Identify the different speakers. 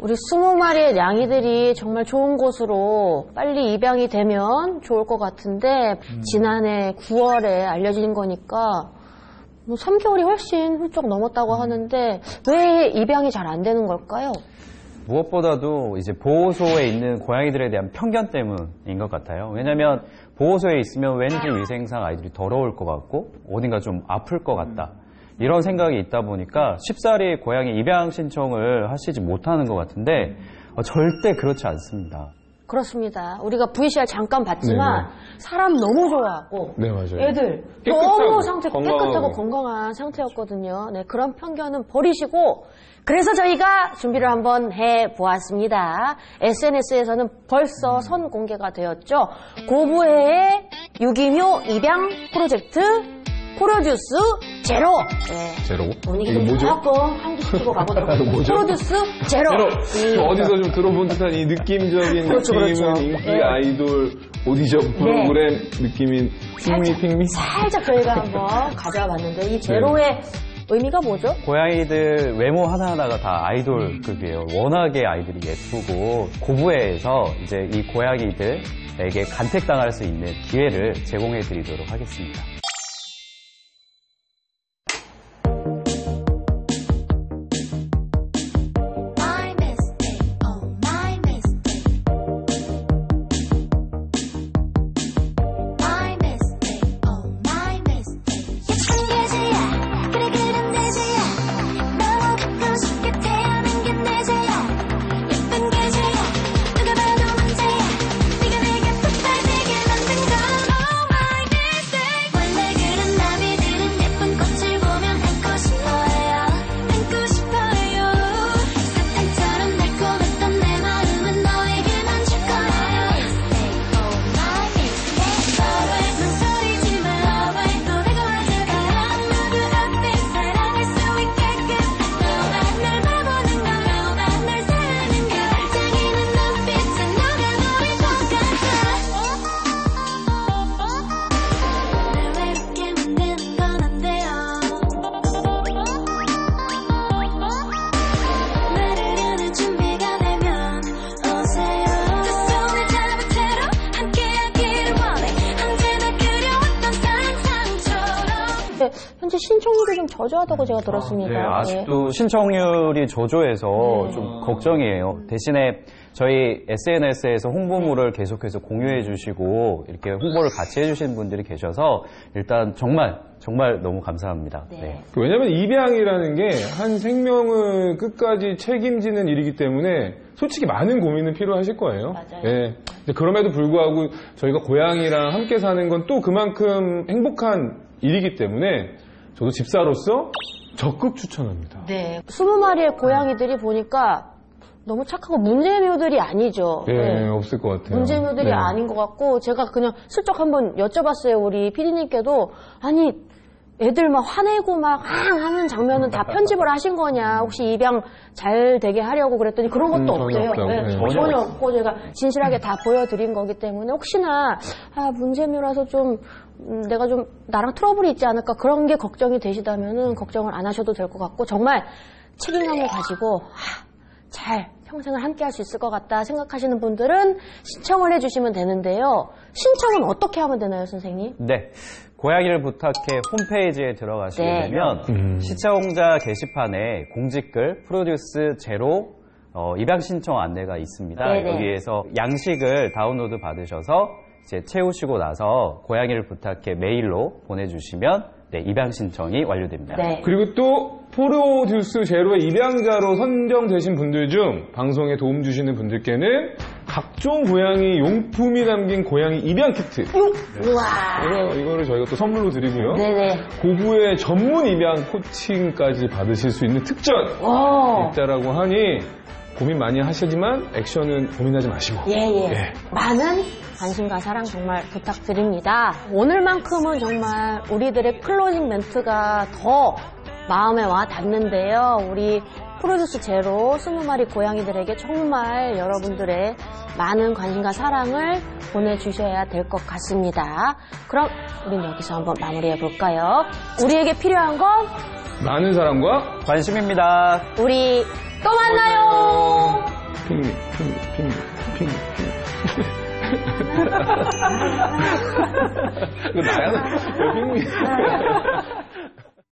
Speaker 1: 우리 스무 마리의 냥이들이 정말 좋은 곳으로 빨리 입양이 되면 좋을 것 같은데 지난해 9월에 알려진 거니까 뭐 3개월이 훨씬 훌쩍 넘었다고 하는데 왜 입양이 잘 안 되는 걸까요?
Speaker 2: 무엇보다도 이제 보호소에 있는 고양이들에 대한 편견 때문인 것 같아요. 왜냐면 보호소에 있으면 왠지 위생상 아이들이 더러울 것 같고 어딘가 좀 아플 것 같다. 이런 생각이 있다 보니까 쉽사리 고양이 입양 신청을 하시지 못하는 것 같은데 어, 절대 그렇지 않습니다.
Speaker 1: 그렇습니다. 우리가 VCR 잠깐 봤지만
Speaker 3: 네네.
Speaker 1: 사람 너무 좋아하고
Speaker 3: 네.
Speaker 1: 애들 너무 상태
Speaker 3: 건강하고.
Speaker 1: 깨끗하고 건강한 상태였거든요. 네, 그런 편견은 버리시고 그래서 저희가 준비를 한번 해 보았습니다. SNS에서는 벌써 선 공개가 되었죠. 고부회의 유기묘 입양 프로젝트 프로듀스 제로. 네.
Speaker 3: 제로?
Speaker 1: 분위기
Speaker 3: 이게
Speaker 1: 좀
Speaker 3: 뭐죠?
Speaker 1: 조금 환기시키고 가보도록
Speaker 3: 이거 뭐죠?
Speaker 1: 프로듀스 제로.
Speaker 3: 제로!
Speaker 1: 이-
Speaker 3: 좀 어디서 좀 들어본 듯한 이 느낌적인
Speaker 1: 그렇죠,
Speaker 3: 느낌은
Speaker 1: 그렇죠.
Speaker 3: 인기
Speaker 1: 네.
Speaker 3: 아이돌 오디션 프로그램 느낌인 Pick me Pick me?
Speaker 1: 살짝 저희가 한번 가져와 봤는데 이 제로의 의미가 뭐죠?
Speaker 2: 고양이들 외모 하나하나가 다 아이돌급이에요. 워낙에 아이들이 예쁘고 고부해에서 이제 이 고양이들에게 간택당할 수 있는 기회를 제공해 드리도록 하겠습니다.
Speaker 1: 근데 현재 신청률이 좀 저조하다고 제가 들었습니다.
Speaker 2: 네,
Speaker 1: 예.
Speaker 2: 아직도 신청률이 저조해서
Speaker 1: 네.
Speaker 2: 좀 걱정이에요. 대신에 저희 SNS에서 홍보물을 계속해서 공유해 주시고 이렇게 홍보를 같이 해 주신 분들이 계셔서 일단 정말 정말 너무 감사합니다.
Speaker 1: 네.
Speaker 2: 네.
Speaker 3: 왜냐면 입양이라는 게 한 생명을 끝까지 책임지는 일이기 때문에 솔직히 많은 고민은 필요하실 거예요.
Speaker 1: 맞아요.
Speaker 3: 예. 그럼에도 불구하고 저희가 고양이랑 함께 사는 건 또 그만큼 행복한 일이기 때문에 저도 집사로서 적극 추천합니다.
Speaker 1: 네. 20마리의 고양이들이 보니까 너무 착하고 문제묘들이 아니죠.
Speaker 3: 예,
Speaker 1: 네.
Speaker 3: 없을 것 같아요.
Speaker 1: 문제묘들이
Speaker 3: 네.
Speaker 1: 아닌 것 같고 제가 그냥 슬쩍 한번 여쭤봤어요. 우리 피디님께도 아니 애들 막 화내고 막앙 하는 장면은 다 편집을 하신 거냐 혹시 입양 잘 되게 하려고 그랬더니 그런 것도
Speaker 3: 음, 전혀
Speaker 1: 없대요. 네,
Speaker 3: 네.
Speaker 1: 전혀 없고 제가 진실하게 다 보여드린 거기 때문에 혹시나 아 문제묘라서 좀 음, 내가 좀 나랑 트러블이 있지 않을까 그런 게 걱정이 되시다면은 걱정을 안 하셔도 될 것 같고 정말 책임감을 가지고 아, 잘 평생을 함께 할 수 있을 것 같다 생각하시는 분들은 신청을 해주시면 되는데요. 신청은 어떻게 하면 되나요, 선생님?
Speaker 2: 네. 고양이를 부탁해 홈페이지에 들어가시게
Speaker 1: 네.
Speaker 2: 되면
Speaker 3: 음.
Speaker 2: 시청자 게시판에 공지글 프로듀스 제로 어, 입양 신청 안내가 있습니다.
Speaker 1: 네네.
Speaker 2: 여기에서 양식을 다운로드 받으셔서 이제 채우시고 나서 고양이를 부탁해 메일로 보내주시면 네, 입양 신청이 완료됩니다.
Speaker 1: 네.
Speaker 3: 그리고 또 프로듀스 제로의 입양자로 선정되신 분들 중 방송에 도움 주시는 분들께는 각종 고양이 용품이 담긴 고양이 입양 키트
Speaker 1: 우와.
Speaker 3: 이거, 이거를 저희가 또 선물로 드리고요.
Speaker 1: 네네.
Speaker 3: 고부의 전문 입양 코칭까지 받으실 수 있는 특전
Speaker 1: 오.
Speaker 3: 있다라고 하니 고민 많이 하시지만 액션은 고민하지 마시고
Speaker 1: 예, 예.
Speaker 3: 예.
Speaker 1: 많은 관심과 사랑 정말 부탁드립니다. 오늘만큼은 정말 우리들의 클로징 멘트가 더 마음에 와 닿는데요. 우리 프로듀스 제로 20마리 고양이들에게 정말 여러분들의 많은 관심과 사랑을 보내주셔야 될 것 같습니다. 그럼 우린 여기서 한번 마무리해 볼까요? 우리에게 필요한 건
Speaker 3: 많은 사랑과
Speaker 2: 관심입니다.
Speaker 1: 우리 또 만나요.
Speaker 3: 핑, 핑, 핑, 핑, 핑. 이거 나야? 핑미?